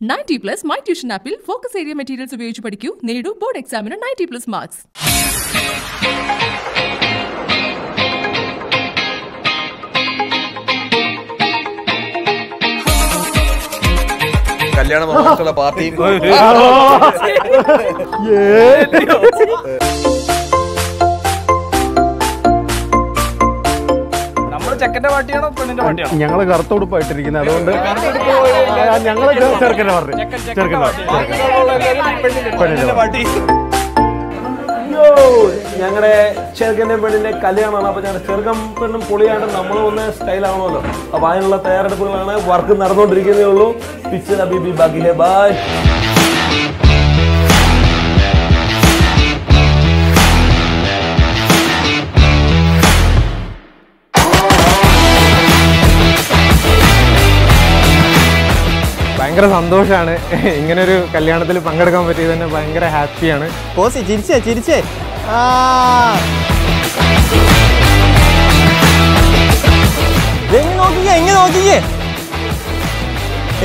Ninety plus my tuition ആപ്പിൽ focus area materials ഉപയോഗിച്ച് പഠിക്കൂ. നേടൂ ബോർഡ് എക്സാമിന് നയന്റി പ്ലസ് മാർക്സ്. കല്യാണ മഹോത്സവ ചെക്കന്റെ പാട്ടിയാണോ പെണ്ണിന്റെ പാർട്ടിയാണോ? ഞങ്ങൾ കറുത്ത ഉടുപ്പായിട്ടിരിക്കുന്നത് അതുകൊണ്ട് ഞങ്ങൾ ചെറുക്കന്റെ പറഞ്ഞു ചെറുക്കന്റെ പെണ്ണിന്റെ പാർട്ടി. ഞങ്ങളുടെ ചെറുക്കന്റെ പെണ്ണിന്റെ കല്യാണമാണ്. അപ്പോൾ ഞങ്ങളുടെ ചെറുക്കൻ പെണ്ണും പൊളിയായിട്ട് നമ്മൾ വന്ന സ്റ്റൈലാണല്ലോ അപ്പോൾ അതിനുള്ള തയ്യാറെടുപ്പുകളാണ് വർക്ക് നടന്നുകൊണ്ടിരിക്കുന്നേ ഉള്ളൂ. പിക്ചർ അബി ബാക്കി ഹേ ഭയങ്കര സന്തോഷമാണ് ഇങ്ങനെ ഒരു കല്യാണത്തിൽ പങ്കെടുക്കാൻ പറ്റിയത് തന്നെ ഭയങ്കര ഹാപ്പിയാണ്. കോസി ചിരിച്ചേ ചിരിച്ചേ. നോക്കിക്കേ ഇങ്ങ് നോക്കിക്കേ.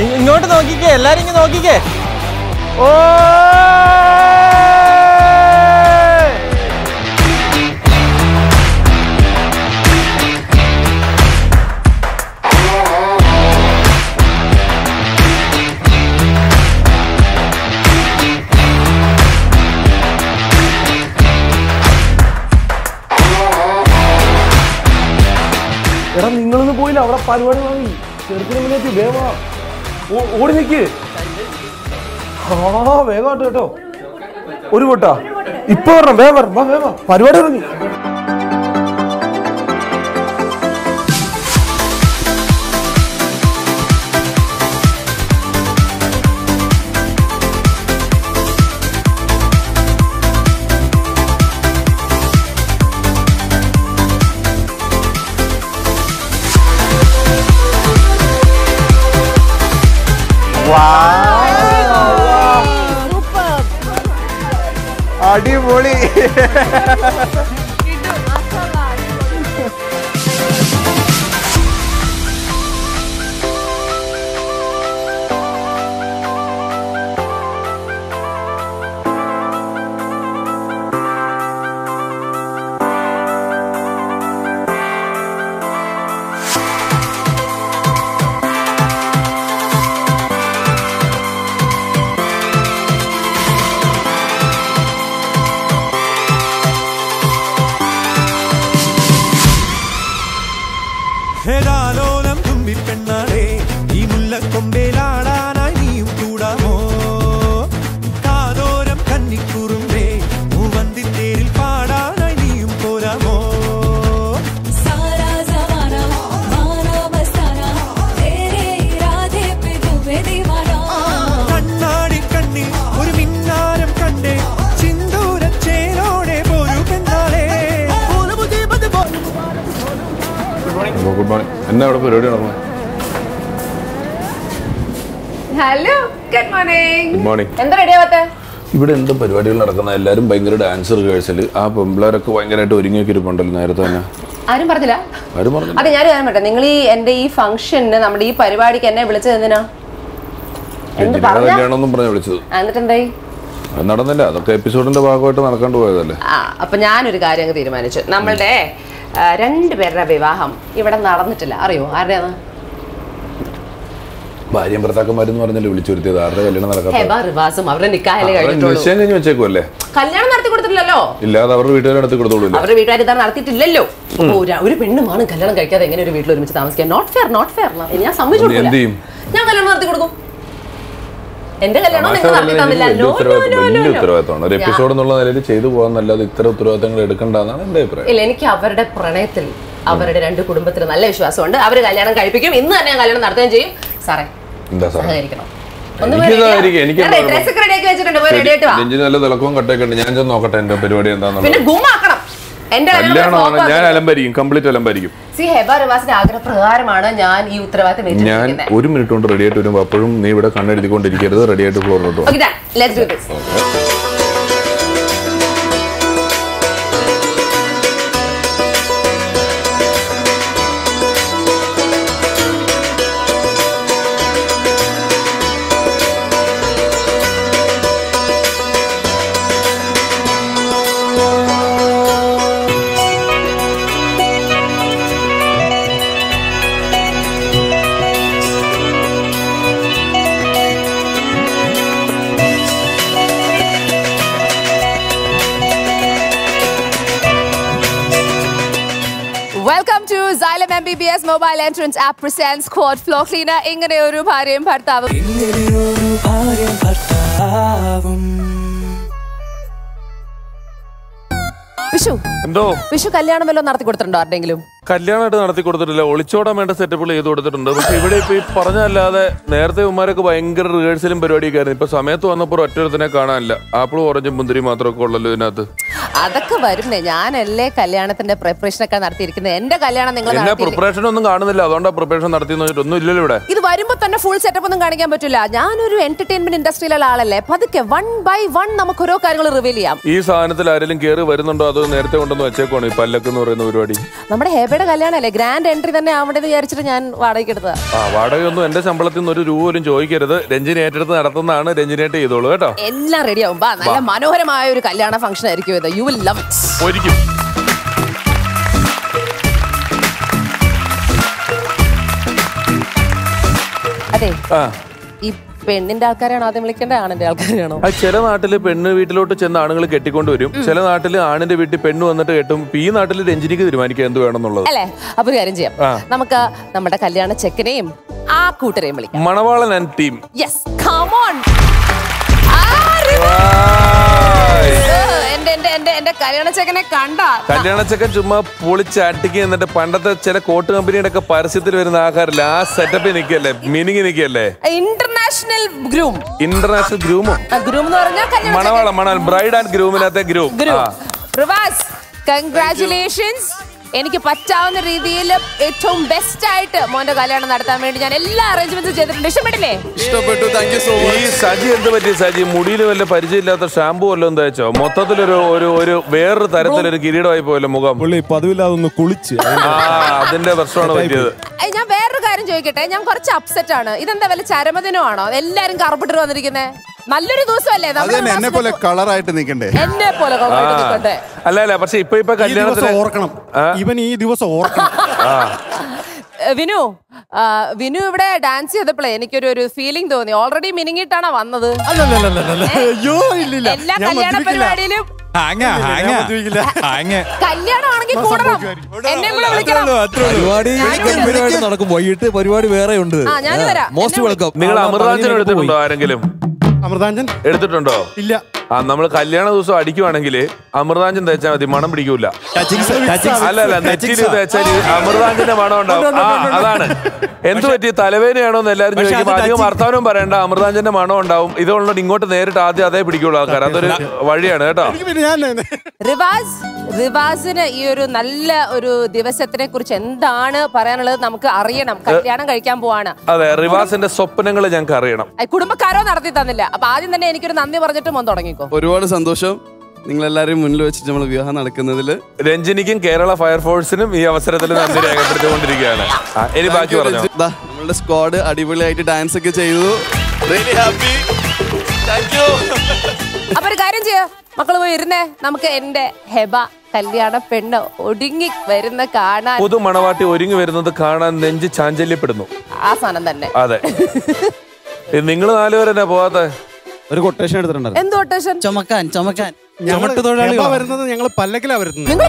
ഇങ്ങ് ഇങ്ങോട്ട് നോക്കിക്കേ എല്ലാരും ഇങ്ങനെ നോക്കിക്കേ. ഓ. അവിടെ പരിപാടി വാങ്ങി ചെറുക്കിന് മുന്നേറ്റ് വേവാ ഓടി നിക്ക്. ആ വേഗമായിട്ട് കേട്ടോ. ഒരു കൊട്ടാ ഇപ്പൊ വരണം വേഗം വരണം വേഗം. പരിപാടി തുടങ്ങി. അടിപൊളി. ഹേതാലോലം ഗുഡ് മോർണിംഗ് എന്നാ അവിടെ പരിപാടി നടന്നത് hello good morning good morning എന്താ റെഡി ആവാത്തെ? ഇവിടെ എന്ത് പരിപാടികൾ നടക്കുന്ന എല്ലാവരും ഭയങ്കര ഡാൻസ് റിഹേഴ്സൽ ആ പെമ്പിളാരൊക്കെ ഭയങ്കരമായിട്ട് ഒരുങ്ങിയൊക്കെ ഇരിപ്പുണ്ടല്ലോ നേരത്തെ തന്നെ. ആരും പറഞ്ഞില്ല? ആരും പറഞ്ഞില്ല. അതെ ഞാൻ കാര്യം പറ്റാം നിങ്ങൾ ഈ എന്റെ ഈ ഫംഗ്ഷന് നമ്മുടെ ഈ പരിപാടിക്ക് എന്നെ വിളിച്ചത് എന്തിനാ? എന്ത് പറഞ്ഞ? വിളിച്ചത്. നടന്നില്ല. അതൊക്കെ എപ്പിസോഡിന്റെ ഭാഗമായിട്ട് നടക്കാണ്ട് പോയതല്ലേ? ആ അപ്പൊ ഞാനൊരു കാര്യം അങ്ങ് തീരുമാനിച്ചു. നമ്മളുടെ ആ, രണ്ടുപേരുടെ വിവാഹം ഇവിടെ നടന്നിട്ടില്ല. അറിയോ ആരുടെയാണ് ഭാര്യയും ഭർത്താക്കന്മാരെന്ന് പറഞ്ഞല്ലേ വിളിച്ചു വരുത്തിയത് ആരുടെ കല്യാണം നടക്കാത്ത? അവരുടെ നിശ്ചയം കഴിഞ്ഞ് വെച്ചേക്കുമല്ലേ കല്യാണം നടത്തി കൊടുത്തിട്ടില്ലല്ലോ? ഇല്ലാതെ അവരുടെ വീട്ടുകാരെ അടുത്ത് കൊടുത്തോളൂ അവരുടെ വീട്ടുകാർ ഇതാണ് നടത്തിയിട്ടില്ലല്ലോ. ഒരു- പെണ്ണുമാണ് കല്യാണം കഴിക്കാതെ എങ്ങനെ ഒരു വീട്ടിൽ ഒരുമിച്ച് താമസിക്കാൻ? നോട്ട് ഫെയർ നോട്ട് ഫെയർ ഞാൻ സമ്മതിച്ചു? ഞാൻ കല്യാണം നടത്തി കൊടുക്കും. എന്റെ കല്യാണം നിങ്ങൾ നടത്തി തന്നില്ല no. ഉത്തരവാദിത്തമാണ് ഒരു എപ്പിസോഡ് എന്നുള്ള നിലയിൽ ചെയ്തു പോകാന്നല്ലാതെ ഇത്ര ഉത്തരവാദിത്തങ്ങൾ എടുക്കണ്ടെന്നാണ് എന്റെ അഭിപ്രായം. ഇല്ല എനിക്ക് അവരുടെ പ്രണയത്തിൽ അവരുടെ രണ്ട് കുടുംബത്തിൽ നല്ല വിശ്വാസമുണ്ട്. അവർ കല്യാണം കഴിപ്പിക്കും. ഇന്ന് തന്നെ കല്യാണം നടത്തുകയും ചെയ്യും. സാറേ സഹകരിക്കണം. എനിക്ക് നല്ല തിളക്കവും കട്ടയൊക്കെ ഉണ്ട്. ഞാൻ ചെന്ന് നോക്കട്ടെ എന്റെ പരിപാടി എന്റെ കല്യാണമാണ് ഞാൻ അലമ്പായിരിക്കും കംപ്ലീറ്റ് അലമ്പായിരിക്കും സി ഹെബ റിവാസിന്റെ ആഗ്രഹപ്രകാരമാണ് ഞാൻ ഈ ഉത്തരവാദിത്തം ഞാൻ ഒരു മിനിറ്റ് കൊണ്ട് റെഡി ആയിട്ട് വരുമ്പോൾ അപ്പോഴും നീ ഇവിടെ കണ്ണെഴുതിക്കൊണ്ടിരിക്കരുത് റെഡി ആയിട്ട് ഫ്ലോറിലോട്ട് mobile entrance app presence squad flow cleaner ഇങ്ങനെ ഒരു ഭാര്യയും ഭർത്താവും. വിഷു. എന്തോ? വിഷു കല്യാണം വല്ലതും നടത്തി കൊടുത്തിട്ടുണ്ടോ ആരുടെങ്കിലും കല്യാണമായിട്ട് നടത്തി കൊടുത്തിട്ടില്ല. ഒളിച്ചോടാൻ വേണ്ട സെറ്റപ്പുകൾ ചെയ്ത് കൊടുത്തിട്ടുണ്ട്. പക്ഷെ ഇവിടെ ഇപ്പൊ ഈ പറഞ്ഞല്ലാതെ നേരത്തെ ഉമ്മാരൊക്കെ ഭയങ്കര റിഹേഴ്സലും പരിപാടിയൊക്കെ ആയിരുന്നു. ഇപ്പൊ സമയത്ത് വന്നപ്പോൾ ഒറ്റൊരുത്തിനെ കാണാനില്ല. ആപ്പിളും ഓറഞ്ചും മുന്തിരി മാത്രമൊക്കെ ഉള്ളല്ലോ ഇതിനകത്ത്. അതൊക്കെ വരുന്നേ. ഞാനല്ലേ കല്യാണത്തിന്റെ പ്രിപ്പറേഷൻ ഒക്കെ നടത്തിയിരിക്കുന്നത്? എന്റെ കല്യാണം നിങ്ങൾ പ്രിപ്പറേഷൻ ഒന്നും കാണുന്നില്ല. അതുകൊണ്ടാ പ്രിപ്പറേഷൻ നടത്തി ഒന്നും ഇല്ലല്ലോ ഇവിടെ. ഇത് വരുമ്പോ തന്നെ ഫുൾ സെറ്റപ്പ് ഒന്നും കാണിക്കാൻ പറ്റില്ല. ഞാനൊരു എന്റർടൈൻമെന്റ് ഇൻഡസ്ട്രിയിലുള്ള ആളല്ലേ. പതുക്കെ വൺ ബൈ വൺ നമുക്ക് ഓരോ കാര്യങ്ങൾ റിവീൽ ചെയ്യാം. ഈ സാധനത്തിൽ ആരെങ്കിലും കയറി വരുന്നുണ്ടോ? അതോ നേരത്തെ കൊണ്ടൊന്ന് വെച്ചേക്കോണോ ഈ പല്ലക്ക് എന്ന് പറയുന്ന പരിപാടി? നമ്മുടെ ഹേബയുടെ കല്യാണല്ലേ? ഗ്രാൻഡ് എൻട്രി തന്നെ ആവണ്ടെന്ന് വിചാരിച്ചിട്ട് ഞാൻ വാടകയ്ക്ക് എടുത്തതാ. ആ വാടകയൊന്നും എന്റെ ശമ്പളത്തിൽ നിന്ന് ഒരു രൂപ പോലും ചോദിക്കരുത്. രഞ്ജിനി ഏറ്റെടുത്ത് നടത്തുന്നതാണ് രഞ്ജിനേട്ട് ചെയ്തോളൂ കേട്ടോ. എല്ലാം റെഡി ആവും. ബാ നല്ല മനോഹരമായ ഒരു കല്യാണ ഫംഗ്ഷൻ ആയിരിക്കും ഇത്. യു വിൽ ലവ് ഇറ്റ് ഒരിക്കും. അതെ ആ. ഈ പെണ്ണിന്റെ ആൾക്കാരാണോ ആദ്യം വിളിക്കേണ്ടത്? ആണിന്റെ ആൾക്കാരാണോ ചില നാട്ടിൽ പെണ്ണ് വീട്ടിലോട്ട് ചെന്ന് ആണുങ്ങൾ കെട്ടിക്കൊണ്ട് വരും. ചില നാട്ടിൽ ആണിന്റെ വീട്ടിൽ പെണ്ണ് വന്നിട്ട് കെട്ടും. ഈ നാട്ടിൽ രഞ്ജിനിക്ക് തീരുമാനിക്കുക എന്ത് വേണമെന്നുള്ളത്? അല്ലേ? അപ്പൊ ഒരു കാര്യം ചെയ്യാം. നമുക്ക് നമ്മുടെ കല്യാണ ചെക്കനെയും ആ കൂട്ടരെയും വിളിക്കാം. മണവാളൻ ആൻഡ് ടീം യെസ് കമോൺ എന്റെ എന്റെ എന്റെ എന്റെ കല്യാണ ചെക്കനെ കണ്ട. കല്യാണച്ചക്കൻ ചുമ്മാ പൊളിച്ചാട്ടിക്ക് എന്നിട്ട് പണ്ടത്തെ ചില കോട്ട് കമ്പനിയുടെ ഒക്കെ പരസ്യത്തിൽ വരുന്ന ആഹാരമില്ല ആ സെറ്റപ്പിൽ നിൽക്കല്ലേ മീനിങ് നിൽക്കല്ലേ ഇന്റർനാഷണൽ ഗ്രൂം ഇന്റർനാഷണൽ ഗ്രൂമോ ഗ്രൂം എന്ന് പറഞ്ഞാൽ മണവാളൻ മണവാൾ ബ്രൈഡ് ആൻഡ് ഗ്രൂമിനകത്തെ ഗ്രൂം റിവാസ് കൺഗ്രാറ്റുലേഷൻസ് എനിക്ക് പറ്റാവുന്ന രീതിയിൽ ഏറ്റവും ബെസ്റ്റ് ആയിട്ട് മോന്റെ കല്യാണം നടത്താൻ വേണ്ടി ഞാൻ എല്ലാ അറേഞ്ച്മെന്റ്സും ചെയ്തിട്ടുണ്ട്. ഇഷ്ടപ്പെട്ടില്ലേ? ഇഷ്ടപ്പെട്ടു. താങ്ക് യു സോ ഈ സജി എന്ത് പറ്റി സജി? മുടിയിൽ വല്ല പരിചയമില്ലാത്ത ഷാമ്പു വല്ലതും തേച്ചോ മൊത്തത്തിൽ ഒരു ഒരു വേറൊരു തരത്തിലൊരു കിരീടമായി പോയല്ലോ മുഖം. പുള്ളി പതിവില്ലാതെ ഒന്ന് കുളിച്ച് ആ അതിന്റെ പ്രശ്നമാണ് പറ്റിയത്. ഞാൻ വേറൊരു കാര്യം ചോദിക്കട്ടെ? ഞാൻ കുറച്ച് അപ്സെറ്റ് ആണ്. ഇതെന്താ വല്ല ചരമദിനമാണോ? എല്ലാരും കറുപ്പിട്ട് വന്നിരിക്കുന്നേ? നല്ലൊരു ദിവസമല്ലേ? അത് നമ്മുടെ തന്നെ എന്നെ പോലെ കളറായിട്ട് നിൽക്കണ്ടേ എന്നെ പോലെ അല്ല അല്ല പക്ഷെ ഇപ്പൊ ഇപ്പൊ കല്യാണത്തിന് ഓർക്കണം. ഇവൻ ഈ ദിവസം ഓർക്കണം. വിനു വിനു ഇവിടെ ഡാൻസ് ചെയ്തപ്പോഴേ എനിക്കൊരു ഒരു ഫീലിംഗ് തോന്നി. ഓൾറെഡി മിനിങ്ങിട്ടാണോ വന്നത്? എല്ലാ കല്യാണ. പരിപാടിയിലും പരിപാടി നടക്കും. വൈകിട്ട് പരിപാടി വേറെ ഉണ്ട് ആ, ഞാൻ വരാം. മോസ്റ്റ് വെൽക്കം നിങ്ങൾ അമൃതാഞ്ജനം എടുത്തിട്ടുണ്ടോ ആരെങ്കിലും? അമൃതാഞ്ജൻ? എടുത്തിട്ടുണ്ടോ? ഇല്ല. ആ നമ്മൾ കല്യാണ ദിവസം അടിക്കുവാണെങ്കിൽ അമൃതാഞ്ചൻ തേച്ചാൽ മതി മണം പിടിക്കൂല. അല്ല അല്ല നെറ്റിയിൽ തേച്ചാൽ അമൃതാഞ്ജന്റെ മണം ഉണ്ടാവും. ആ അതാണ്. എന്ത് പറ്റി? തലവേദനയാണോ എന്ന് എല്ലാവരും ചോദിക്കും. അധികം വർത്താനവും വർത്തമാനവും പറയണ്ട അമൃതാഞ്ജന്റെ മണം ഉണ്ടാവും. ഇതുകൊണ്ട് ഇങ്ങോട്ട് നേരിട്ട് ആദ്യം അതേ പിടിക്കുള്ളൂ ആൾക്കാർ. അതൊരു വഴിയാണ് കേട്ടോ. റിവാസ് റിവാസിന് ഈ ഒരു നല്ല ഒരു ദിവസത്തിനെ കുറിച്ച് എന്താണ് പറയാനുള്ളത് നമുക്ക് അറിയണം. കല്യാണം കഴിക്കാൻ പോവാണ്. അതെ റിവാസിന്റെ സ്വപ്നങ്ങൾ ഞങ്ങൾക്ക് അറിയണം കുടുംബക്കാരോ നടത്തി തന്നില്ല. അപ്പൊ ആദ്യം തന്നെ എനിക്കൊരു നന്ദി പറഞ്ഞിട്ട് മോൻ തുടങ്ങിക്കോ ഒരുപാട് സന്തോഷം. നിങ്ങളെല്ലാവരും മുന്നിൽ വെച്ചിട്ട് നമ്മൾ വിവാഹം നടക്കുന്നതിൽ രഞ്ജിനിക്കും കേരള ഫയർഫോഴ്സിനും ഈ അവസരത്തിൽ നന്ദി രേഖപ്പെടുത്തിക്കൊണ്ടിരിക്കുകയാണ്. ഇനി ബാക്കി പറഞ്ഞു? നമ്മളുടെ സ്ക്വാഡ് അടിപൊളിയായിട്ട് ഡാൻസ് ഒക്കെ ചെയ്തു. റിയലി ഹാപ്പി അപ്പൊ ഒരു കാര്യം ചെയ്യോ. മക്കൾ പോയി ഇരുന്നേ. നമുക്ക് എന്റെ ഹെബ കല്യാണ പെണ്ണ് ഒടുങ്ങി വരുന്ന കാണാൻ പുതു മണവാട്ടി ഒരുങ്ങി വരുന്നത് കാണാൻ നെഞ്ച് ചാഞ്ചല്യപ്പെടുന്നു. ആ സാധനം തന്നെ. അതെ. നിങ്ങൾ നാലുപേരെന്നാ പോവാത്ത? ഒരു കൊട്ടേഷൻ എടുത്തിട്ടുണ്ടായിരുന്നു. എന്ത് കൊട്ടേഷൻ ചുമക്കാൻ ചുമക്കാൻ. വരുന്നത് ഞങ്ങൾ പല്ലക്കിലാ വരുന്നത്. നിങ്ങൾ?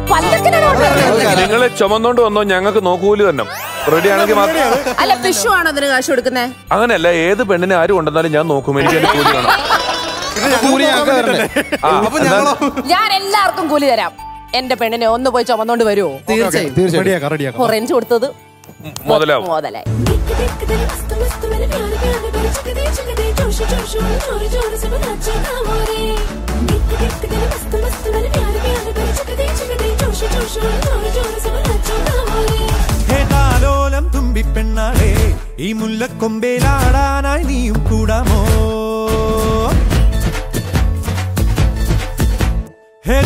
നിങ്ങൾ ചുമന്നോണ്ട് വന്നോ ഞങ്ങൾക്ക് നോക്കൂലി തന്നെ. റെഡി ആണെങ്കിൽ മാത്രം. അല്ല പിഷു ആണോ അതിന് കാശ് കൊടുക്കുന്നേ? അങ്ങനെയല്ല ഏത് പെണ്ണിനെ ആരും ഉണ്ടെന്നാലും ഞാൻ നോക്കും. എനിക്ക് എന്റെ കൂലി വേണം. ഞാൻ എല്ലാവർക്കും കൂലി തരാം. എന്റെ പെണ്ണിനെ ഒന്ന് പോയി ചുമന്നോണ്ട് വരുമോ തീർച്ചയായും. കൊടുത്തത്. മുതലാവും. മുതലായി. ഹേ താലോലം തുമ്പിപ്പെണ്ണാളെ ഈ മുല്ലക്കൊമ്പേലാടാനായി നീയും കൂടാമോ? ഹേ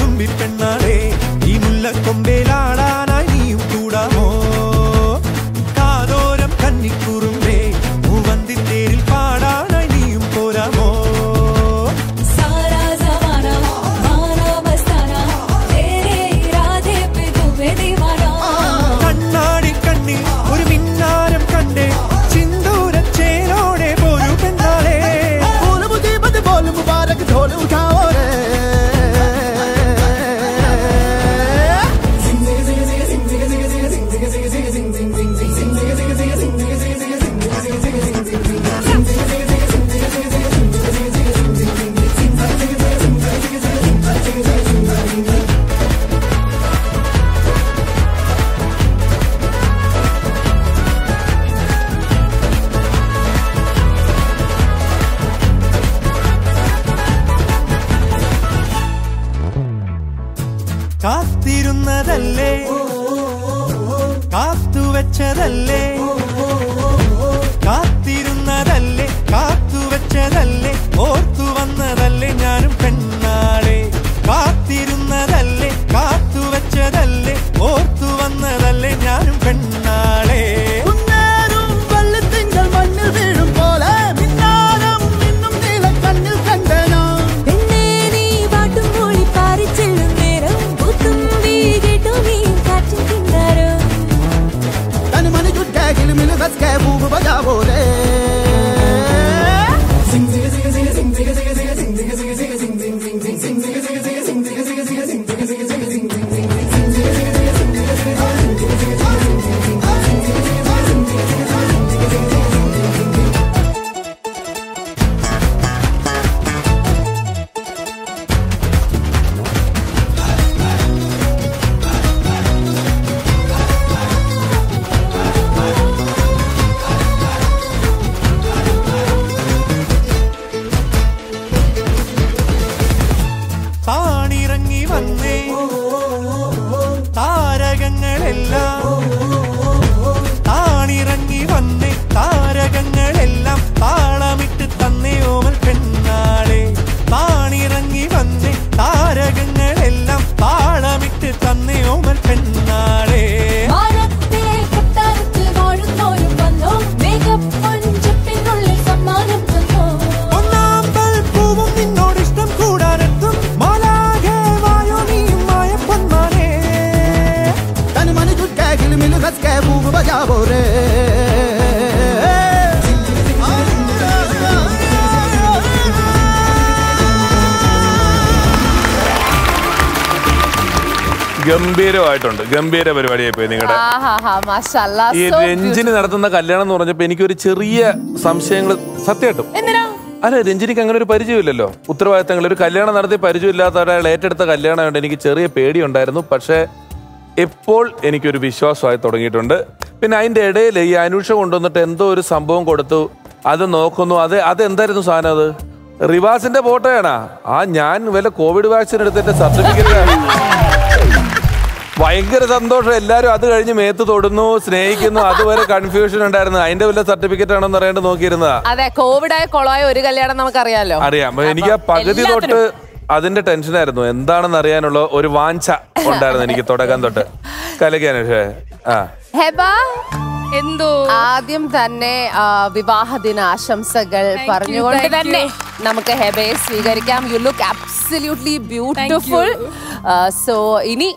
തുമ്പി പെണ്ണാളെ ഈ മുല്ലക്കൊമ്പേലാടാനായി ഗംഭീരമായിട്ടുണ്ട്. ഗംഭീര പരിപാടിയായി പോയി നിങ്ങളുടെ ഈ രഞ്ജിനി നടത്തുന്ന കല്യാണം എന്ന് പറഞ്ഞപ്പോ എനിക്കൊരു ചെറിയ സംശയങ്ങൾ സത്യമായിട്ടും അല്ലെ രഞ്ജിനിക്ക് അങ്ങനെ ഒരു പരിചയമില്ലല്ലോ. ഉത്തരവാദിത്തങ്ങൾ ഒരു കല്യാണം നടത്തി പരിചയമില്ലാത്ത ഒരാൾ ഏറ്റെടുത്ത കല്യാണമായിട്ട് എനിക്ക് ചെറിയ പേടിയുണ്ടായിരുന്നു. പക്ഷേ ഇപ്പോൾ എനിക്കൊരു വിശ്വാസമായി തുടങ്ങിയിട്ടുണ്ട്. പിന്നെ അതിന്റെ ഇടയിൽ ഈ അനുഷ കൊണ്ടുവന്നിട്ട് എന്തോ ഒരു സംഭവം കൊടുത്തു. അത് നോക്കുന്നു. അത് അതെന്തായിരുന്നു സാധനം അത്? റിവാസിന്റെ ഫോട്ടോയാണാ? ആ ഞാൻ വല്ല കോവിഡ് വാക്സിൻ എടുത്തിട്ട് സർട്ടിഫിക്കറ്റ് ഭയങ്കര സന്തോഷം. എല്ലാവരും അത് കഴിഞ്ഞ് മേത്ത് തൊടുന്നു സ്നേഹിക്കുന്നു. അതുവരെ കൺഫ്യൂഷൻ ഉണ്ടായിരുന്നു. അതിന്റെ വല്ല സർട്ടിഫിക്കറ്റ് ആണെന്ന് അറിയാണ്ട് നോക്കിയിരുന്നതാ. അതെ കോവിഡ് ആയ കൊളായ ഒരു കല്യാണം നമുക്കറിയാലോ. അറിയാം. എനിക്ക് ആ പകുതി തൊട്ട് അതിന്റെ ടെൻഷനായിരുന്നു എന്താണെന്ന് അറിയാനുള്ള ഒരു വാഞ്ച ഉണ്ടായിരുന്നു എനിക്ക് തുടക്കം തൊട്ട്. കലക്കാൻ ആ. ഹെബ എന്തോ? ആദ്യം തന്നെ വിവാഹ ദിന ആശംസകൾ പറഞ്ഞുകൊണ്ട് തന്നെ നമുക്ക് ഹെബയെ സ്വീകരിക്കാം. You look absolutely beautiful so ഇനി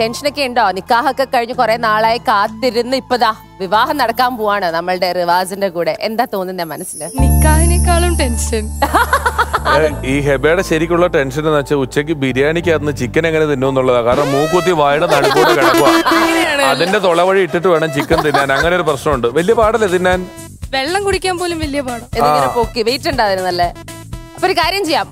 ടെൻഷനൊക്കെ ഉണ്ടോ? നിക്കാഹൊക്കെ കഴിഞ്ഞ് കുറെ നാളായി കാത്തിരുന്ന് ഇപ്പതാ വിവാഹം നടക്കാൻ പോവാണ് നമ്മളുടെ റിവാസിന്റെ കൂടെ. എന്താ തോന്നുന്നത് മനസ്സിൽ നിക്കാഹിനേക്കാളും ടെൻഷൻ ഈ ഹെബയുടെ ശരിക്കുള്ള ടെൻഷൻ എന്ന് വെച്ചാൽ ഉച്ചയ്ക്ക് ബിരിയാണിക്ക് അന്ന് ചിക്കൻ എങ്ങനെ തിന്നുന്നുള്ളതാ കാരണം മൂക്കുത്തി വായുടെ നടുക്കൂടെ കിടക്കുക അതിന്റെ തുളവഴി ഇട്ടിട്ട് വേണം ചിക്കൻ തിന്നാൻ. അങ്ങനെ ഒരു പ്രശ്നമുണ്ട്. വലിയ പാടല്ലേ തിന്നാൻ? വെള്ളം കുടിക്കാൻ പോലും വലിയ പാടം. വെയിറ്റ് ഉണ്ടായിരുന്നല്ലേ? അപ്പൊ ഒരു കാര്യം ചെയ്യാം.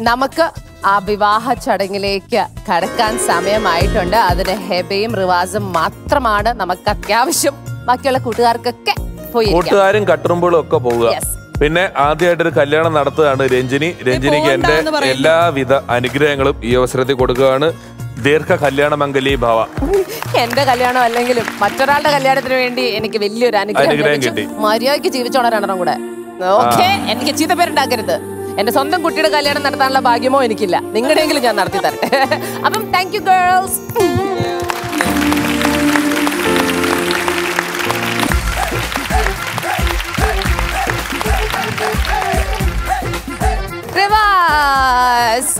നമുക്ക് ആ വിവാഹ ചടങ്ങിലേക്ക് കടക്കാൻ സമയമായിട്ടുണ്ട്. അതിന് ഹെബയും റിവാസും മാത്രമാണ് നമുക്ക് അത്യാവശ്യം. ബാക്കിയുള്ള കൂട്ടുകാർക്കൊക്കെ പോയി കൂട്ടുകാരും കട്ടുറുമ്പുകളും ഒക്കെ പോവുക. പിന്നെ പിന്നെ ആദ്യമായിട്ടൊരു കല്യാണം നടത്തുകയാണ് രഞ്ജിനി. രഞ്ജിനിക്ക് എന്റെ എല്ലാവിധ അനുഗ്രഹങ്ങളും ഈ അവസരത്തിൽ കൊടുക്കുകയാണ്. ദീർഘ കല്യാണ മംഗലി ഭവ. എന്റെ കല്യാണം അല്ലെങ്കിലും മറ്റൊരാളുടെ കല്യാണത്തിന് വേണ്ടി എനിക്ക് വലിയൊരു അനുഗ്രഹം. കിട്ടി. മര്യാദയ്ക്ക് ജീവിച്ചോണ രണ്ടെണ്ണം കൂടെ. എനിക്ക് ചീത്ത പേരുണ്ടാക്കരുത് എന്റെ സ്വന്തം കുട്ടിയുടെ കല്യാണം നടത്താനുള്ള ഭാഗ്യമോ എനിക്കില്ല. നിങ്ങളുടെയെങ്കിലും ഞാൻ നടത്തി തരട്ടെ. അപ്പം താങ്ക് യു ഗേൾസ്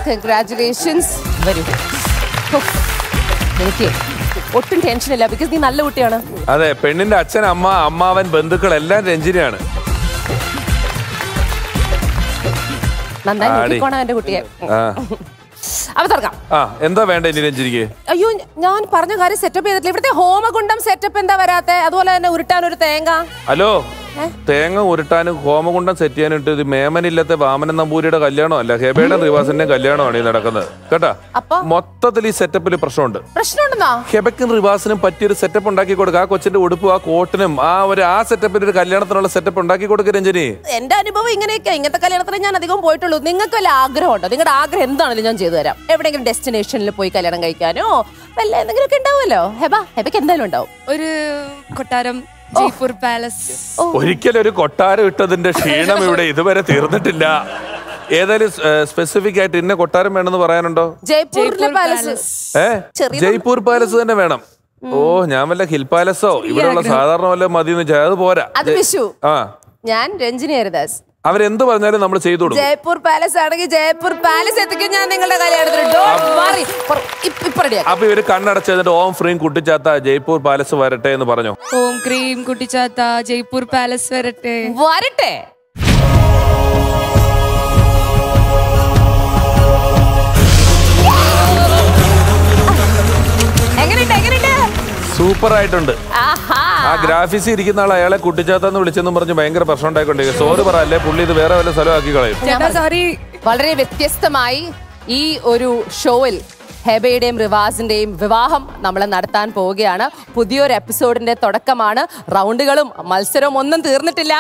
കൺഗ്രാറ്റുലേഷൻസ് വരൂ. എനിക്ക് ഒട്ടും ടെൻഷനില്ല ബിക്കോസ് നീ നല്ല കുട്ടിയാണ്. അതെ പെണ്ണിന്റെ അച്ഛൻ അമ്മ അമ്മാവൻ ബന്ധുക്കൾ എല്ലാം രഞ്ജിനിയാണ്. നന്നായി. നോക്കിക്കോണം എന്റെ കുട്ടിയെ. അപ്പൊ തുറക്കാം. എന്താ വേണ്ട ഇനി രഞ്ജിനിക്ക്? അയ്യോ ഞാൻ പറഞ്ഞ കാര്യം സെറ്റപ്പ് ചെയ്തിട്ടില്ല. ഇവിടുത്തെ ഹോമകുണ്ടം സെറ്റപ്പ് എന്താ വരാത്തെ? അതുപോലെ തന്നെ ഉരുട്ടാൻ ഒരു തേങ്ങ. ഹലോ? തേങ്ങ ഉരുട്ടാനും ഹോമകുണ്ടം സെറ്റ് ചെയ്യാനും ഇട്ട് ഇത് മേമനില്ലത്തെ വാമനൻ നമ്പൂരിയുടെ കല്യാണം? അല്ല ഹെബയുടെ റിവാസിന്റെ കല്യാണമാണ് ഈ നടക്കുന്നത്. കേട്ടാ? മൊത്തത്തിൽ ഈ സെറ്റപ്പിൽ പ്രശ്നമുണ്ട്. ഹെബക്കും റിവാസിനും പറ്റിയൊരു സെറ്റപ്പ് ഉണ്ടാക്കി കൊടുക്കുക ആ കൊച്ചിന്റെ ഉടുപ്പും ആ കോട്ടിനും ആ ഒരു ആ സെറ്റപ്പിൽ ഒരു കല്യാണത്തിനുള്ള സെറ്റപ്പ് ഉണ്ടാക്കി കൊടുക്കുക രഞ്ജനി. എന്റെ അനുഭവം ഇങ്ങനെയൊക്കെ. ഇങ്ങനത്തെ കല്യാണത്തിന് ഞാൻ അധികം പോയിട്ടുള്ളൂ. നിങ്ങൾക്ക് വല്ല ആഗ്രഹമുണ്ടോ? നിങ്ങളുടെ ആഗ്രഹം എന്താണെങ്കിലും ഞാൻ ചെയ്തു തരാം. എവിടെയെങ്കിലും ഡെസ്റ്റിനേഷനിൽ പോയി കല്യാണം കഴിക്കാനോ? വല്ല എന്തെങ്കിലുമൊക്കെ ഉണ്ടാവുമല്ലോ. ഹെബ ഹെബയ്ക്ക് എന്തായാലും ഉണ്ടാവും? ഒരു കൊട്ടാരം ജയ്പൂർ പാലസ്. ഒരിക്കലും ഒരു കൊട്ടാരം ഇട്ടതിന്റെ ക്ഷീണം ഇവിടെ ഇതുവരെ തീർന്നിട്ടില്ല. ഏതായാലും സ്പെസിഫിക് ആയിട്ട് ഇന്ന കൊട്ടാരം വേണമെന്ന് പറയാനുണ്ടോ? ഏ? ജയ്പൂർ പാലസ് തന്നെ വേണം. ഓ ഞാൻ വല്ല ഹിൽ പാലസോ? ഇവിടെയുള്ള സാധാരണ വല്ല മതി അത് പോരാ. അത് ആ. ഞാൻ രഞ്ജിനി ഹരിദാസ്. അവരെന്ത് പറഞ്ഞാലും നമ്മൾ ചെയ്തു കൊടുക്കും. ജയ്പൂർ പാലസ് ആണെങ്കിൽ ജയ്പൂർ പാലസ് എത്തിക്കും. ഞാൻ നിങ്ങളുടെ കല്യാണത്തിന് അപ്പൊ ഇവർ കണ്ണടച്ചതിന്റെ ഓം ഫ്രീം കുട്ടിച്ചാത്ത ജയ്പൂർ പാലസ് വരട്ടെ എന്ന് പറഞ്ഞു? ഓം ക്രീം കുട്ടിച്ചാത്ത ജയ്പൂർ പാലസ് വരട്ടെ. വരട്ടെ. സൂപ്പർ ആയിട്ടുണ്ട് ആ ഗ്രാഫിക്സ് ഇരിക്കുന്ന ആൾ അയാളെ കുട്ടിച്ചാത്തെന്ന് വിളിച്ചെന്നും പറഞ്ഞ് ഭയങ്കര പ്രശ്നം ഉണ്ടായിക്കൊണ്ടിരിക്കും സോറി പറ അല്ലേ? പുള്ളി ഇത് വേറെ വല്ല സ്ഥലമാക്കി കളയും. ചേട്ടാ സോറി വളരെ വ്യത്യസ്തമായി ഈ ഒരു ഷോയിൽ ഹെബയുടെയും റിവാസിന്റെയും വിവാഹം നമ്മൾ നടത്താൻ പോവുകയാണ്. പുതിയൊരു എപ്പിസോഡിന്റെ തുടക്കമാണ്. റൗണ്ടുകളും മത്സരവും ഒന്നും തീർന്നിട്ടില്ല.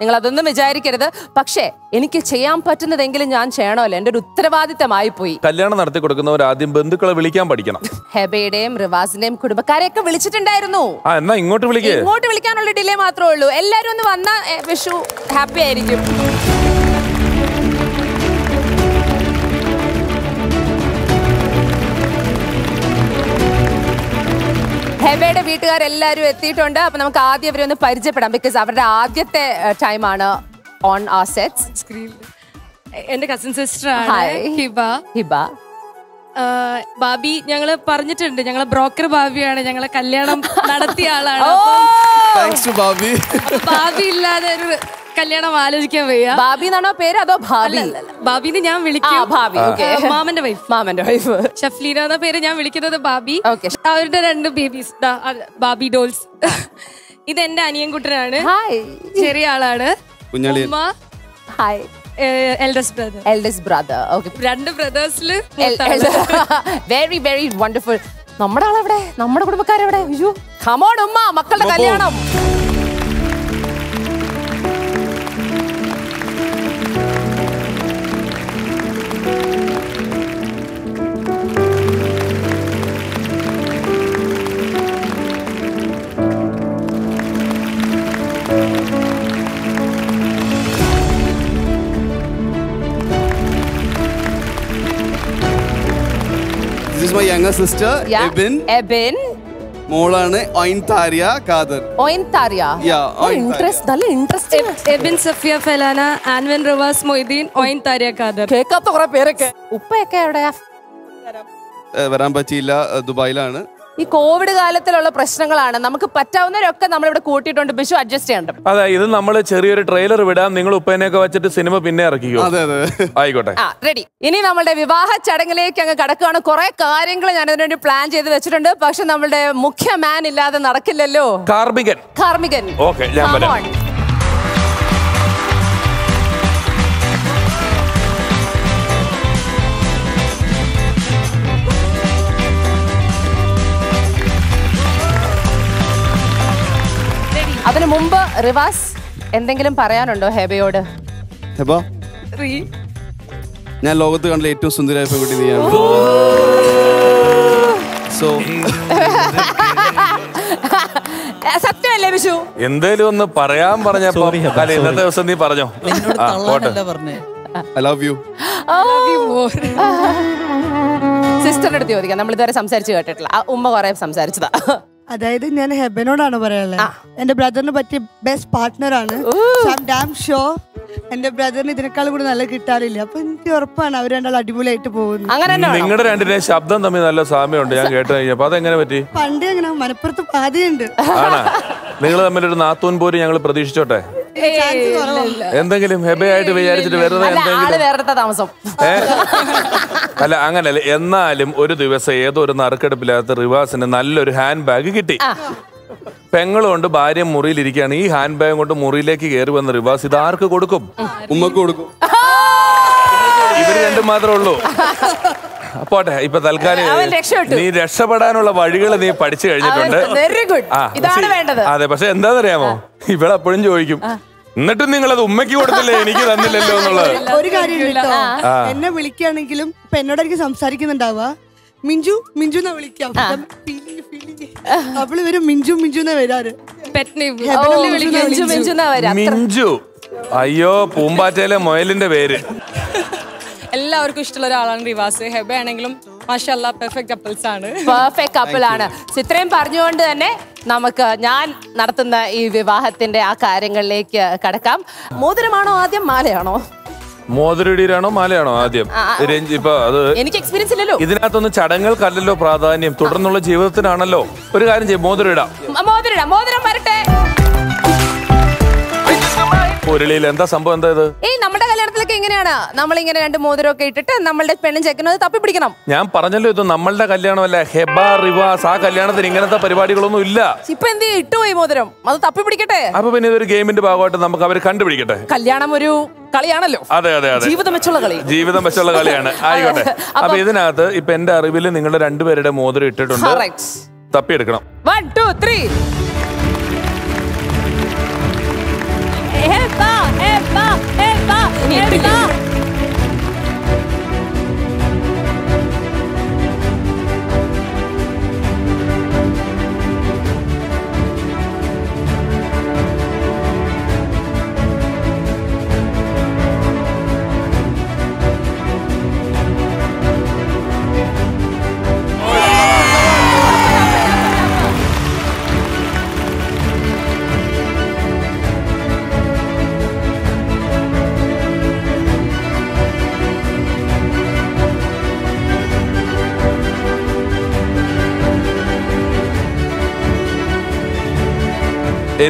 നിങ്ങൾ അതൊന്നും വിചാരിക്കരുത്. പക്ഷേ എനിക്ക് ചെയ്യാൻ പറ്റുന്നതെങ്കിലും ഞാൻ ചെയ്യണമല്ലോ. എന്റെ ഒരു ഉത്തരവാദിത്തമായി പോയി കല്യാണം നടത്തി കൊടുക്കുന്നവർ ആദ്യം ബന്ധുക്കളെ വിളിക്കാൻ പഠിക്കണം. ഹെബയുടെയും റിവാസിന്റെയും കുടുംബക്കാരെയൊക്കെ വിളിച്ചിട്ടുണ്ടായിരുന്നു. ആ എന്നാ ഇങ്ങോട്ട് വിളിക്കേ. ഇങ്ങോട്ട് വിളിക്കാനുള്ള ഡിലേ മാത്രമേ ഉള്ളൂ. എല്ലാവരും ഒന്ന് വന്നാ വിഷു ഹാപ്പി ആയിരിക്കും. ഹെബയുടെ വീട്ടുകാരെല്ലാരും എത്തിയിട്ടുണ്ട്. അപ്പൊ നമുക്ക് ആദ്യം അവരെ ഒന്ന് പരിചയപ്പെടാം. ബിക്കോസ് അവരുടെ ആദ്യത്തെ ടൈമാണ് ഓൺ ആ സെറ്റ് സ്ക്രീൻ എന്റെ കസിൻ സിസ്റ്റർ ആണ് ഹിബ. ഹിബ. ബാബി ഞങ്ങൾ പറഞ്ഞിട്ടുണ്ട്. ഞങ്ങളെ ബ്രോക്കർ ബാബിയാണ്. ഞങ്ങളെ കല്യാണം നടത്തിയ ആളാണ്. Thanks to ബാബി. ബാബി ഇല്ലാതെ ഒരു കല്യാണം ആലോചിക്കാൻ വയ്യ. ബാബി എന്നാണോ പേര് അതോ ഭാബി? ബാബിന്ന് ഞാൻ ആ, വിളിക്കും ഭാബി, മാമന്റെ വൈഫ് മാമന്റെ വൈഫ് ഷഫ്ലീന എന്ന പേര് ഞാൻ വിളിക്കുന്നത് ബാബി. ഓക്കെ അവരുടെ രണ്ട് ബേബീസ് ബാബി ഡോൾസ്. ഇത് എന്റെ അനിയൻകുട്ടനാണ്. ചെറിയ ആളാണ്. Hi eldest brother eldest brother okay രണ്ട് ബ്രദേഴ്സിൽ വെരി വെരി വണ്ടർഫുൾ നമ്മുടെ ആളെവിടെ? നമ്മുടെ കുടുംബക്കാരെവിടെ? അയ്യോ കമോൺ ഉമ്മ മക്കളുടെ കല്യാണം. Younger sister Ebin Ebin. മോളാണ് ഒയിൻ താരിയ ഖാദർ. ഓയിൻ താരിയ. യാ ഇൻട്രസ്റ്റ് നല്ല ഇൻട്രസ്റ്റ് എബിൻ സഫിയ ഫലാന ആൻവൻ റിവാസ് മൊയ്തീൻ ഒയിൻ താരിയ ഖാദർ. കേൾക്കാത്ത കുറെ പേരൊക്കെ. ഉപ്പയൊക്കെ എവിടെയാ? വരാൻ പറ്റിയില്ല ദുബായിലാണ്. ഈ കോവിഡ് കാലത്തിലുള്ള പ്രശ്നങ്ങളാണ്. നമുക്ക് പറ്റാവുന്നവരൊക്കെ നമ്മളിവിടെ കൂട്ടിയിട്ടുണ്ട്. ബിഷു അഡ്ജസ്റ്റ് ചെയ്യണം അതെ ഇത് നമ്മൾ ചെറിയൊരു ട്രെയിലർ വിടാം. നിങ്ങൾ ഉപ്പേനെയൊക്കെ വെച്ചിട്ട് സിനിമ പിന്നെ ഇറക്കിക്കോ. അതെ അതെ. ആയിക്കോട്ടെ. ആ റെഡി ഇനി നമ്മുടെ വിവാഹ ചടങ്ങിലേക്ക് അങ്ങ് കടക്കുകയാണ്. കുറെ കാര്യങ്ങൾ ഞാൻ അതിനുവേണ്ടി പ്ലാൻ ചെയ്ത് വെച്ചിട്ടുണ്ട്. പക്ഷെ നമ്മുടെ മുഖ്യ മാൻ ഇല്ലാതെ നടക്കില്ലല്ലോ. കാർമികൻ. കാർമികൻ. ഓക്കെ ഞാൻ Come അതിനു മുമ്പ് റിവാസ് എന്തെങ്കിലും പറയാനുണ്ടോ ഹെബയോട്? ഹെബ? ഞാൻ ലോകത്ത് കണ്ട ഏറ്റവും സുന്ദരമായ പെൺകുട്ടി നീയാണ്. സോ സത്യമല്ലേ വിഷു? എന്തേലും ഒന്ന് പറയാൻ പറഞ്ഞപ്പോ അല്ല, ഇന്നത്തെ ദിവസം നീ പറഞ്ഞോ? ഐ ലവ് യു സിസ്റ്ററിന്റെ അടുത്ത് ചോദിക്കാം നമ്മൾ ഇതുവരെ സംസാരിച്ച് കേട്ടിട്ടില്ല. ആ ഉമ്മ കുറെ സംസാരിച്ചതാ. അതായത് ഞാൻ ഹെബനോടാണ് പറയാനുള്ളത് എന്റെ ബ്രദറിന് പറ്റിയ ബെസ്റ്റ് പാർട്ട്ണർ ആണ്. ഡാം ഷോ എന്റെ ബ്രദറിന് ഇതിനേക്കാളും കൂടി നല്ല കിട്ടാറില്ല. അപ്പൊ എനിക്ക് ഉറപ്പാണ് അവർ രണ്ടാൾ അടിപൊളിയായിട്ട് പോകുന്നത് നിങ്ങളുടെ രണ്ടിന്റെ ശബ്ദം തമ്മിൽ നല്ല സാമ്യമുണ്ട്. ഞാൻ കേട്ട് കഴിഞ്ഞപ്പോ അതെങ്ങനെ പറ്റി? പണ്ട് അങ്ങനെ മനപ്പുറത്ത് പാതിയുണ്ട്. ആണാ. നിങ്ങൾ തമ്മിലൊരു നാത്തൂൻ പോര് ഞങ്ങൾ പ്രതീക്ഷിച്ചോട്ടെ? എന്തെങ്കിലും ഹെബയായിട്ട് വിചാരിച്ചിട്ട് വെറുതെ എന്തെങ്കിലും വേറെ താമസം. അല്ല അങ്ങനല്ല. എന്നാലും ഒരു ദിവസം ഏതോ ഒരു നറുക്കെടുപ്പില്ലാത്ത റിവാസിന് നല്ലൊരു ഹാൻഡ് ബാഗ് കിട്ടി പെങ്ങളുണ്ട് ഭാര്യ മുറിയിലിരിക്കുകയാണ്. ഈ ഹാൻഡ് ബാഗ് കൊണ്ട് മുറിയിലേക്ക് കയറി വന്ന റിവാസ് ഇത് ആർക്ക് കൊടുക്കും? ഉമ്മക്ക് കൊടുക്കും. ഇവർ രണ്ടും മാത്രമേ ഉള്ളൂ. പോട്ടെ ഇപ്പൊ തൽക്കാലം. നീ രക്ഷപ്പെടാനുള്ള വഴികൾ നീ പഠിച്ചു കഴിഞ്ഞിട്ടുണ്ട്. Very good. ഇതാണ് വേണ്ടത്. അതെ പക്ഷെ എന്താണെന്നറിയാമോ? ഇവളെപ്പോഴും ചോദിക്കും എന്നിട്ടും നിങ്ങൾ അത് ഉമ്മയ്ക്ക് കൊടുത്തില്ലേ? എനിക്ക് തന്നില്ലല്ലോ എന്നുള്ളത്. ഒരു കാര്യം കേട്ടോ. എന്നെ വിളിക്കുകയാണെങ്കിലും ഇപ്പൊ എന്നോടായിരിക്കും സംസാരിക്കുന്നുണ്ടാവുക. മിഞ്ചു മിഞ്ചു എന്നാ വിളിക്കാം അവൾ വരും മിഞ്ചു മിഞ്ചു എന്നാ വരാറ് മിഞ്ചു. അയ്യോ പൂമ്പാറ്റയിലെ മൊയലിന്റെ പേര്. എല്ലാവർക്കും ഇഷ്ടമുള്ള ഒരാളാണ് റിവാസ്. ഹെബ ആണെങ്കിലും പെർഫെക്റ്റ് കപ്പിൾസ് ആണ്. പെർഫെക്റ്റ് കപ്പിളാണ് ഇത്രയും പറഞ്ഞുകൊണ്ട് തന്നെ നമുക്ക് ഞാൻ നടത്തുന്ന ഈ വിവാഹത്തിന്റെ ആ കാര്യങ്ങളിലേക്ക് കടക്കാം. മോതിരമാണോ ആദ്യം മാലയാണോ? മോതിരടിയിലാണോ മാലയാണോ ആദ്യം? ഇപ്പൊ അത് എനിക്ക് എക്സ്പീരിയൻസ് ഇല്ലല്ലോ. ഇതിനകത്തൊന്നും ചടങ്ങുകൾക്കല്ലല്ലോ പ്രാധാന്യം. തുടർന്നുള്ള ജീവിതത്തിനാണല്ലോ. ഒരു കാര്യം ചെയ്യും മോതിരം ഇടാം മ- മോതിരം ഇടാം. മോതിരം വരട്ടെ. പൊരളിയിൽ എന്താ സംഭവം? എന്താ ഇത്? ഏയ് നമ്മുടെ കല്യാണത്തിലൊക്കെ എങ്ങനെയാണ്? നമ്മളിങ്ങനെ രണ്ട് മോതിരമൊക്കെ ഇട്ടിട്ട് നമ്മളുടെ പെണ്ണും ചെക്കനും അത് തപ്പി പിടിക്കണം ഞാൻ പറഞ്ഞല്ലോ ഇത് നമ്മളുടെ കല്യാണമല്ല. ഹെബ റിവാസ് ആ കല്യാണത്തിന് ഇങ്ങനത്തെ പരിപാടികളൊന്നും ഇല്ല. ഇപ്പൊ എന്ത്? ഇട്ടുപോയി മോതിരം. അത് തപ്പി പിടിക്കട്ടെ അപ്പൊ പിന്നെ ഇതൊരു ഗെയിമിന്റെ ഭാഗമായിട്ട് നമുക്ക് അവർ കണ്ടുപിടിക്കട്ടെ? കല്യാണം ഒരു കളിയാണല്ലോ. അതെ അതെ അതെ. ജീവിതം വെച്ചുള്ള കളി. ജീവിതം വെച്ചുള്ള കളിയാണ്. ആയിക്കോട്ടെ. അപ്പൊ- ഇതിനകത്ത് ഇപ്പൊ എന്റെ അറിവിൽ നിങ്ങളുടെ രണ്ടുപേരുടെ മോതിരം ഇട്ടിട്ടുണ്ട്. തപ്പിയെടുക്കണം. വൺ ടു ത്രീ பண்ணிட்டு இருக்கேன்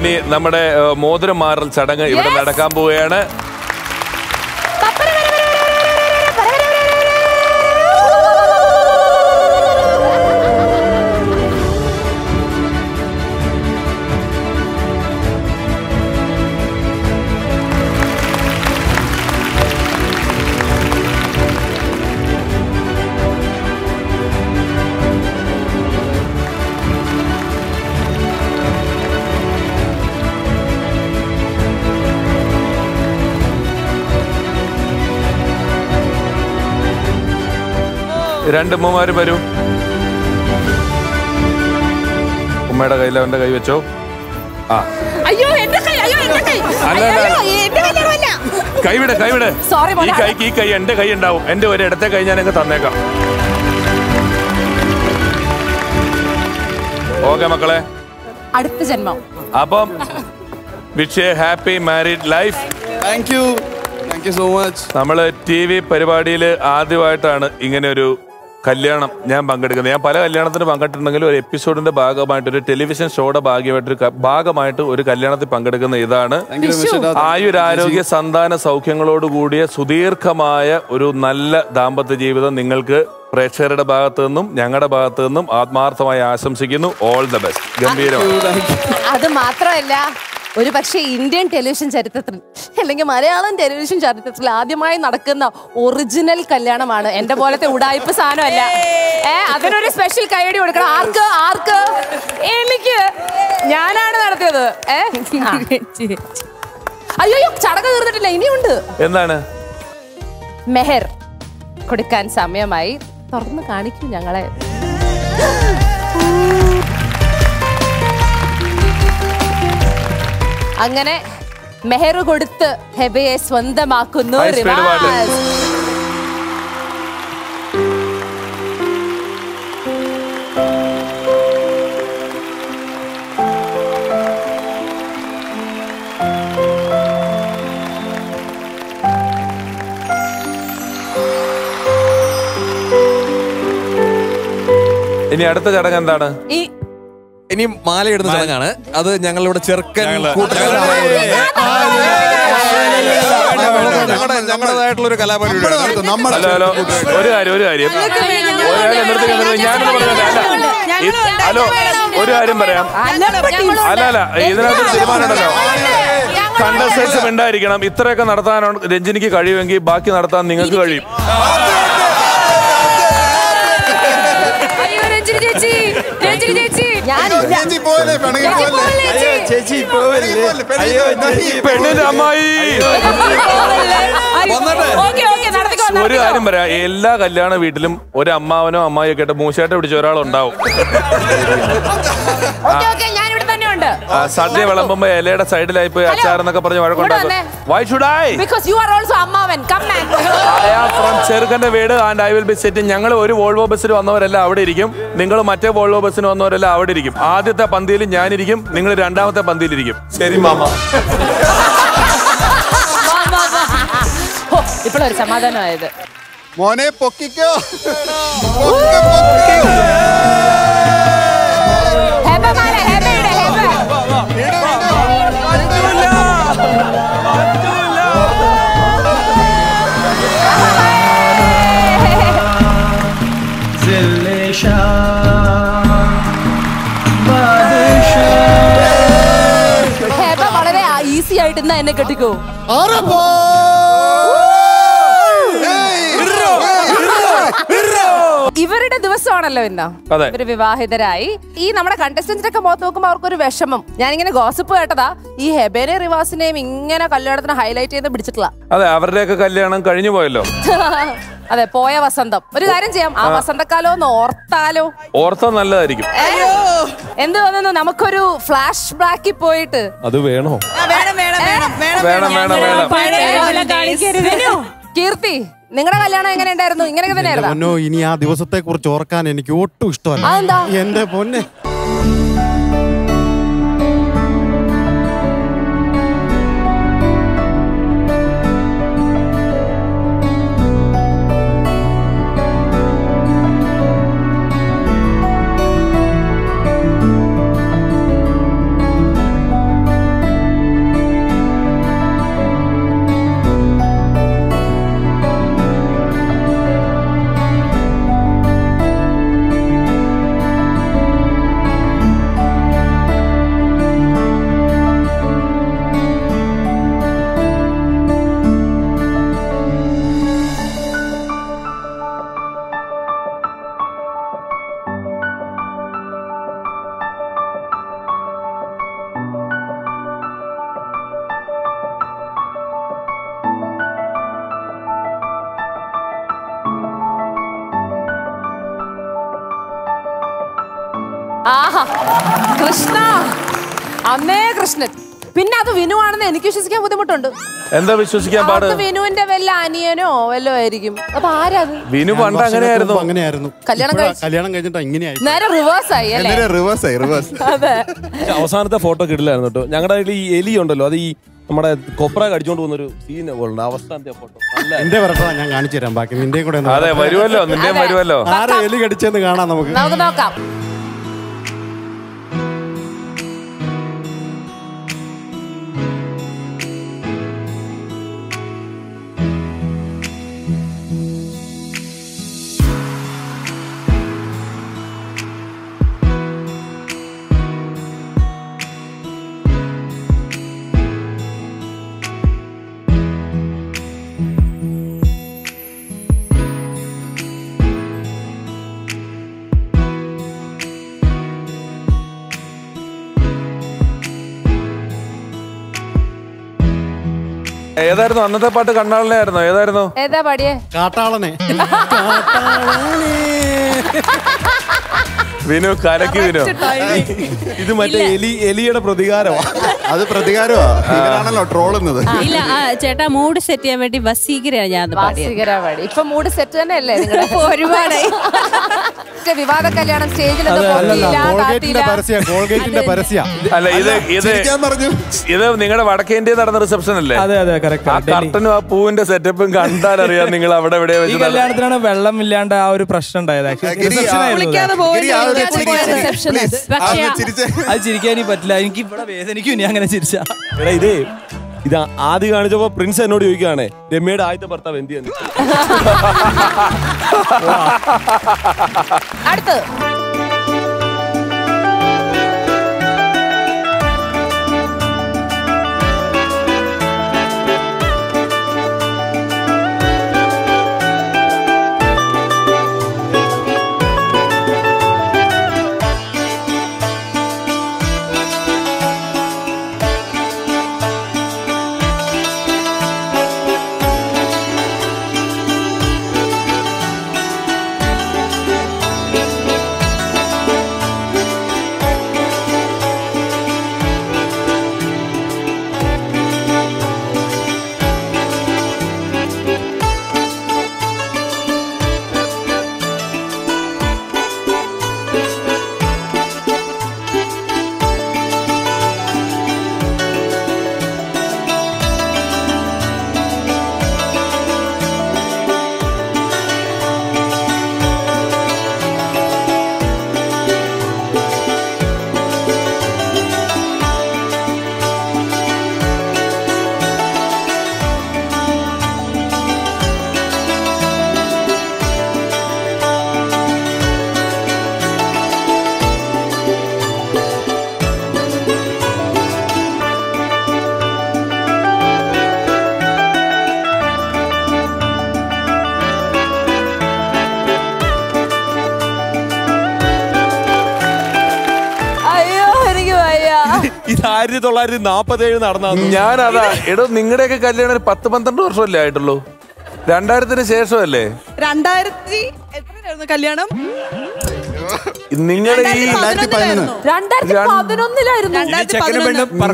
ഇനി നമ്മുടെ മോതിരം മാറൽ ചടങ്ങ് ഇവിടെ നടക്കാൻ പോവുകയാണ്. രണ്ട് ഉമ്മമാരും വരൂ. ഉമ്മയുടെ കയ്യിൽ അവന്റെ കൈ വെച്ചോ. ആ. അയ്യോ എന്റെ കൈ അയ്യോ എന്റെ കൈ. അല്ല, അല്ല, കൈവിട് കൈവിട്. മോനെ. ഈ കൈക്ക് ഈ കൈ എന്റെ കൈ ഉണ്ടാവും. എന്റെ ഒരു ഇടത്തെ കൈ ഞാൻ അങ്ങ് തന്നേക്കാം. ഓക്കെ മക്കളെ. അടുത്ത ജന്മം. അപ്പം wish happy married life thank you thank you so much നമ്മൾ ടി വി പരിപാടിയിൽ ആദ്യമായിട്ടാണ് ഇങ്ങനെ ഒരു കല്യാണം ഞാൻ പങ്കെടുക്കുന്നത്. ഞാൻ പല കല്യാണത്തിന് പങ്കെടുത്തിട്ടുണ്ടെങ്കിലും ഒരു എപ്പിസോഡിന്റെ ഭാഗമായിട്ട് ഒരു ടെലിവിഷൻ ഷോയുടെ ഭാഗ്യമായിട്ട് ഒരു ഭാഗമായിട്ട് ഒരു കല്യാണത്തിൽ പങ്കെടുക്കുന്ന ഇതാണ്. ആയുരാരോഗ്യ സന്താന സൗഖ്യങ്ങളോട് കൂടിയ സുദീർഘമായ ഒരു നല്ല ദാമ്പത്യ ജീവിതം നിങ്ങൾക്ക് പ്രേക്ഷകരുടെ ഭാഗത്തു നിന്നും ഞങ്ങളുടെ ഭാഗത്തു നിന്നും ആത്മാർത്ഥമായി ആശംസിക്കുന്നു. ഓൾ ദ ബെസ്റ്റ് ഗംഭീരമാണ്. അത് മാത്രമല്ല ഒരു പക്ഷേ ഇന്ത്യൻ ടെലിവിഷൻ ചരിത്രത്തിൽ അല്ലെങ്കിൽ മലയാളം ടെലിവിഷൻ ചരിത്രത്തിൽ ആദ്യമായി നടക്കുന്ന ഒറിജിനൽ കല്യാണമാണ് എന്റെ പോലത്തെ ഉടായ്പ സാധനമല്ല. ഏ അതിനൊരു സ്പെഷ്യൽ കൈയടി കൊടുക്കണം. ആർക്ക്? ആർക്ക്? എനിക്ക്. ഞാനാണ് നടത്തിയത്. ഏ അയ്യോ അയ്യോ, ചടങ്ങ് തീർന്നിട്ടില്ല. ഇനിയുണ്ട്. എന്താണ്? മെഹർ കൊടുക്കാൻ സമയമായി. തുറന്ന് കാണിക്കൂ ഞങ്ങളെ. അങ്ങനെ മെഹർ കൊടുത്ത് ഹെബയെ സ്വന്തമാക്കുന്നു. ഇനി അടുത്ത ചടങ്ങ് എന്താണ്? ഈ ഇനി മാലയിടുന്ന ചടങ്ങാണ്. അത് ഞങ്ങളിവിടെ ചെറുക്കൻ ഞങ്ങളുടേതായിട്ടുള്ള ഒരു കലാപരിപാടി ഒരു കാര്യം ഒരു കാര്യം. ഹലോ ഒരു കാര്യം പറയാം. അല്ല അല്ല ഇതിനകത്ത് തീരുമാനമുണ്ടല്ലോ കണ്ടസ്റ്റൻസ് ഉണ്ടായിരിക്കണം ഇത്രയൊക്കെ നടത്താൻ രഞ്ജിനിക്ക് കഴിയുമെങ്കിൽ ബാക്കി നടത്താൻ നിങ്ങൾക്ക് കഴിയും. അയ്യോ രഞ്ജിനി ചേച്ചി. രഞ്ജിനി ചേച്ചി പെണ്ണിന്റെ അമ്മായി ഒരു കാര്യം പറയാം. എല്ലാ കല്യാണ വീട്ടിലും ഒരു അമ്മാവനോ അമ്മായിയൊക്കെ ആയിട്ട് മൂശായിട്ട് പിടിച്ച ഒരാളുണ്ടാവും. സദ്യ വിളമ്പുമ്പോ ഇലയുടെ സൈഡിലായി പോയി അച്ചാർ എന്നൊക്കെ പറഞ്ഞ് വഴക്കുണ്ടാക്കും. Why should I because you are also അമ്മാവൻ. കം ഫ്രം ചെറുക്കന്റെ വീട് and I will be set ഞങ്ങൾ ഒരു വോൾവോ ബസ്സിൽ വന്നവരെല്ലാം അവിടെ ഇരിക്കും. നിങ്ങൾ മറ്റേ വോൾവോ ബസ്സിന് വന്നവരെല്ലാം അവിടെ ഇരിക്കും. ആദ്യത്തെ പന്തിയിൽ ഞാനിരിക്കും. നിങ്ങൾ രണ്ടാമത്തെ പന്തിയിലിരിക്കും. ശരി മാമ. ഇപ്പോഴൊരു സമാധാനമായത്. മോനെ പൊക്കിക്കോ. ഈസി ആയിട്ട് ഇന്ന് എന്നെ കെട്ടിക്കോ ഇവരുടെ ദിവസമാണല്ലോ ഇന്ന്. ഇവർ വിവാഹിതരായി. ഈ നമ്മുടെ കണ്ടസ്റ്റന്റിനൊക്കെ മുഖത്ത് നോക്കുമ്പോൾ അവർക്കൊരു വിഷമം. ഞാനിങ്ങനെ ഗോസിപ്പ് കേട്ടതാ. ഈ ഹെബേനെ റിവാസിനെയും ഇങ്ങനെ കല്യാണത്തിന് ഹൈലൈറ്റ് ചെയ്ത് പിടിച്ചിട്ടുള്ള അതെ അവരുടെയൊക്കെ കല്യാണം കഴിഞ്ഞു പോയല്ലോ. അതെ പോയ വസന്തം. ഒരു കാര്യം ചെയ്യാം. ആ വസന്തക്കാലം ഒന്ന് ഓർത്താലോ. ഓർത്താൻ നല്ലതായിരിക്കും? എന്ത് തോന്നുന്നു? നമുക്കൊരു ഫ്ലാഷ് ബാക്കിൽ പോയിട്ട്. അത് വേണോ? വേണം വേണം വേണം വേണം വേണം. വേണം വേണം കീർത്തി. നിങ്ങളുടെ കല്യാണം എങ്ങനെ ഉണ്ടായിരുന്നു ഇങ്ങനെയൊക്കെ തന്നെയായിരുന്നു? ഇനി ആ ദിവസത്തെ കുറിച്ച് ഓർക്കാൻ എനിക്ക് ഒട്ടും? ഇഷ്ടമല്ല. എന്റെ പൊന്നെ. എനിക്ക് വിശ്വസിക്കാൻ ബുദ്ധിമുട്ടുണ്ട്. എന്താ വിശ്വസിക്കാൻ പാട്? വിനുവിന്റെ വല്ല അനിയനോ വല്ലോ ആയിരിക്കും. അപ്പൊ ആരാ അത് വിനു പണ്ട് അങ്ങനെയായിരുന്നു. അങ്ങനെയായിരുന്നു. കല്യാണം കല്യാണം കഴിഞ്ഞിട്ട് ഇങ്ങനെയായി. നേരെ റിവേഴ്സ് ആയി അല്ലേ? റിവേഴ്സ് ആയി റിവേഴ്സ് അതെ. അവസാനത്തെ ഫോട്ടോ കിട്ടില്ലായിരുന്നു കേട്ടോ. ഞങ്ങളുടെ കയ്യിൽ ഈ എലി ഉണ്ടല്ലോ അത് ഈ നമ്മുടെ കൊപ്ര കടിച്ചോണ്ട് പോകുന്ന ഒരു സീൻ പോലുണ്ട് അവസാനത്തെ ഫോട്ടോ നല്ല എന്റെ പറഞ്ഞാ ഞാൻ കാണിച്ചു തരാം. ബാക്കി നിന്റെയും കൂടെ അതെ വരുമല്ലോ നിന്റെയും അതെ. വരുമല്ലോ ആരെ എലി കടിച്ചെന്ന് കാണാം നമുക്ക്. നമുക്ക് നോക്കാം. ഏതായിരുന്നു അന്നത്തെ പാട്ട് കണ്ണാളനെ ആയിരുന്നോ. ഏതായിരുന്നു? ഏതാ പാടിയേ? കാട്ടാളനെ. വിനു കലക്കി വിനു. ഇത് മറ്റേ എലി എലിയുടെ പ്രതികാരമാണ് അത് പ്രതികാരമാ. ഇവരാണല്ലോ ട്രോളുന്നത്. ഇല്ല ആ, ചേട്ടാ മൂഡ് സെറ്റ് ചെയ്യാൻ വേണ്ടി വസീകരയാണ് ഞാൻ പാടിയത്. വാസികര ഇപ്പൊ മൂഡ് സെറ്റ് തന്നെ അല്ലേ നിങ്ങളുടെ ഒരുപാടായി. മറ്റേ വിവാദ കല്യാണം സ്റ്റേജിലും അല്ലല്ല കോൾഗേറ്റിന്റെ പരസ്യ കോൾഗേറ്റിന്റെ പരസ്യ. അല്ല ഇത് ഇത് ഇത് നിങ്ങളുടെ വടക്കേന്ത്യ നടന്ന റിസപ്ഷൻ അല്ലേ? അതെ അതെ കറക്റ്റ് ആ കർട്ടനും ആ പൂവിന്റെ സെറ്റപ്പും കണ്ടാൽ അറിയാം നിങ്ങൾ അവിടെ എവിടെ ഈ വെച്ച് നടന്നത്. കല്യാണത്തിനാണ് വെള്ളം ഇല്ലാണ്ട് ആ ഒരു പ്രശ്നം ഉണ്ടായത്. Actually. Reception ആയിരുന്നു അത്. പക്ഷേ അത് ചിരിക്കാനേ പറ്റില്ല. എനിക്ക് ഇവിടെ വേദനിക്കും. ഇനി അങ്ങനെ ചിരിച്ച? എടാ ഇതേ ഇത് ആദ്യം കാണിച്ചപ്പോ പ്രിൻസ് എന്നോട് ചോദിക്കുകയാണേ രമ്യയുടെ ആദ്യത്തെ ഭർത്താവ് എന്ത് ചെയ്യുന്നു അടുത്ത്. തൊള്ളായിരത്തി നാപ്പത്തി ഏഴ് നടന്ന ഞാനതാ എടോ നിങ്ങളുടെയൊക്കെ കല്യാണം ഒരു പത്ത് പന്ത്രണ്ട് വർഷമല്ലേ ആയിട്ടുള്ളൂ? രണ്ടായിരത്തിന് ശേഷമല്ലേ? രണ്ടായിരത്തി എത്രയായിരുന്നു കല്യാണം? നിങ്ങളുടെ ഈ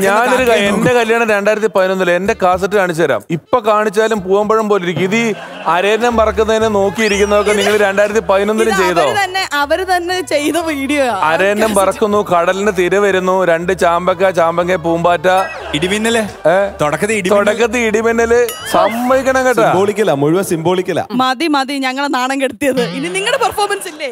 ഞാനൊരു എന്റെ കല്യാണം രണ്ടായിരത്തി പതിനൊന്നിൽ എന്റെ കാസറ്റ് കാണിച്ചു തരാം. ഇപ്പൊ കാണിച്ചാലും പൂവമ്പഴം പോലെ ഇരിക്കും. ഇത് ഈ അരേനം പറക്കുന്നതിനെ നോക്കിയിരിക്കുന്നതൊക്കെ നിങ്ങൾ രണ്ടായിരത്തി പതിനൊന്നിലും ചെയ്തോ? അവർ തന്നെ അവർ തന്നെ ചെയ്ത വീഡിയോ അരേനം പറക്കുന്നു കടലിന് തിര വരുന്നു രണ്ട് ചാമ്പക്ക ചാമ്പങ്ങ പൂമ്പാറ്റ. ഇടിമിന്നൽ? തുടക്കത്തിൽ തുടക്കത്തിൽ ഇടിമിന്നൽ. സമ്മതിക്കണം കേട്ടോ. സിംബോളിക്കല മുഴുവൻ സിംബോളിക്കല. മതി മതി ഞങ്ങളെ നാണം കെടുത്തിയത്. ഇനി നിങ്ങളുടെ പെർഫോമൻസ് ഇല്ലേ?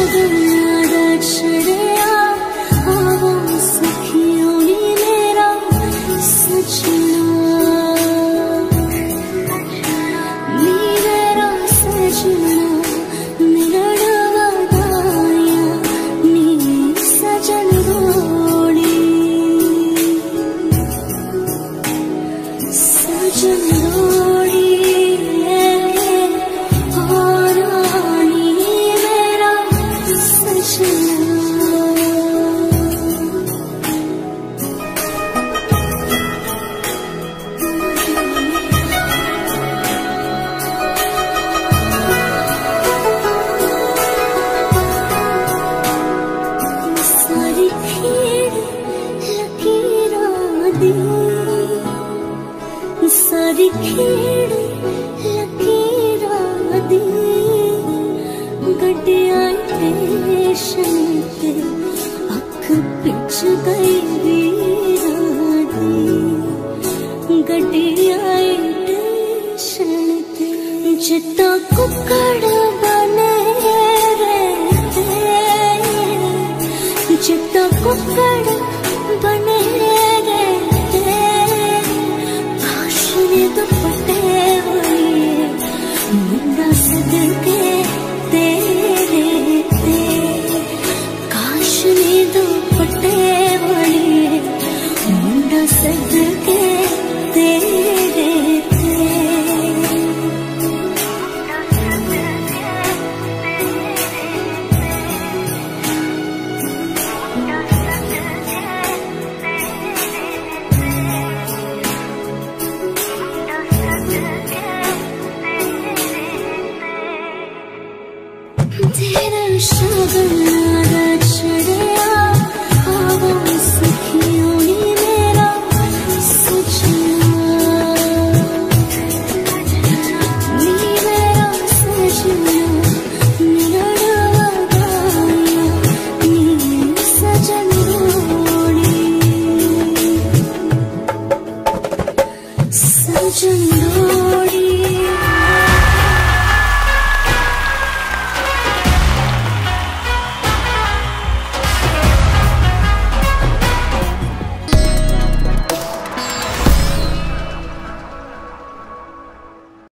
शगन